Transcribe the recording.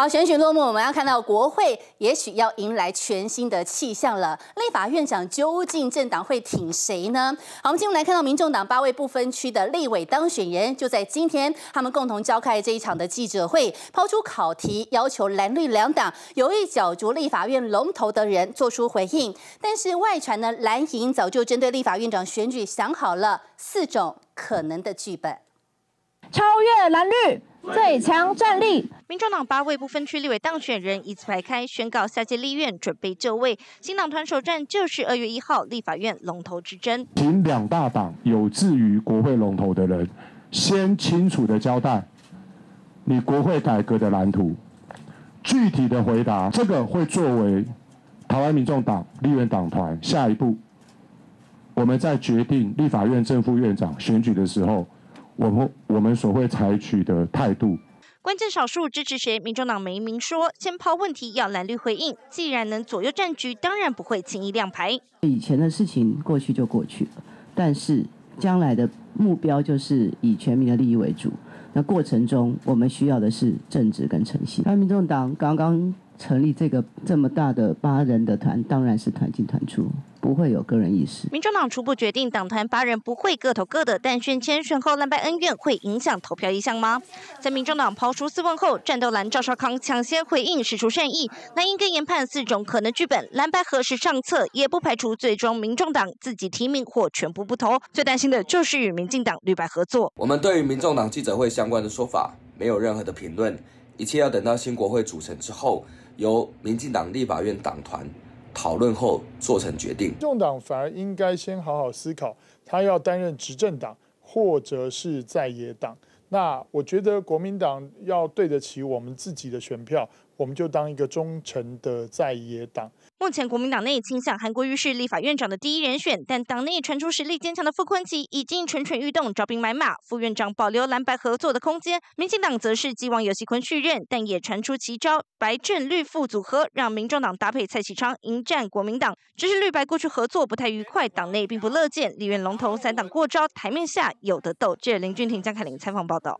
好，选举落幕，我们要看到国会也许要迎来全新的气象了。立法院长究竟政党会挺谁呢？好，我们今天来看到民众党八位不分区的立委当选人，就在今天，他们共同召开这一场的记者会，抛出考题，要求蓝绿两党有意角逐立法院龙头的人做出回应。但是外传呢，蓝营早就针对立法院长选举想好了四种可能的剧本，超越蓝绿。最强战力，民众党八位不分区立委当选人一字排开，宣告下届立院准备就位。新党团首战就是二月一号立法院龙头之争。请两大党有志于国会龙头的人，先清楚的交代你国会改革的蓝图，具体的回答，这个会作为台湾民众党立院党团下一步，我们在决定立法院正副院长选举的时候。我们我们所会采取的态度，关键少数支持谁？民众党没明说，先抛问题要蓝绿回应。既然能左右战局，当然不会轻易亮牌。以前的事情过去就过去了，但是将来的目标就是以全民的利益为主。那过程中，我们需要的是正直跟诚信。那民众党刚刚成立这个这么大的八人的团，当然是团进团出。不会有个人意识。民众党初步决定，党团八人不会各投各的，但选前选后蓝白恩怨会影响投票意向吗？在民众党抛出四问后，战斗蓝赵少康抢先回应，使出善意。蓝营跟研判四种可能剧本，蓝白何时上策，也不排除最终民众党自己提名或全部不投。最担心的就是与民进党绿白合作。我们对于民众党记者会相关的说法没有任何的评论，一切要等到新国会组成之后，由民进党立法院党团。讨论后做成决定，政党反而应该先好好思考，他要担任执政党或者是在野党。那我觉得国民党要对得起我们自己的选票。我们就当一个忠诚的在野党。目前国民党内倾向韩国瑜是立法院长的第一人选，但党内传出实力坚强的傅昆萁已经蠢蠢欲动，招兵买马。副院长保留蓝白合作的空间，民进党则是寄望尤熙坤续任，但也传出奇招白正绿副组合，让民众党搭配蔡启昌迎战国民党。只是绿白过去合作不太愉快，党内并不乐见。立院龙头三党过招，台面下有的斗。记者林俊廷、江凯琳采访报道。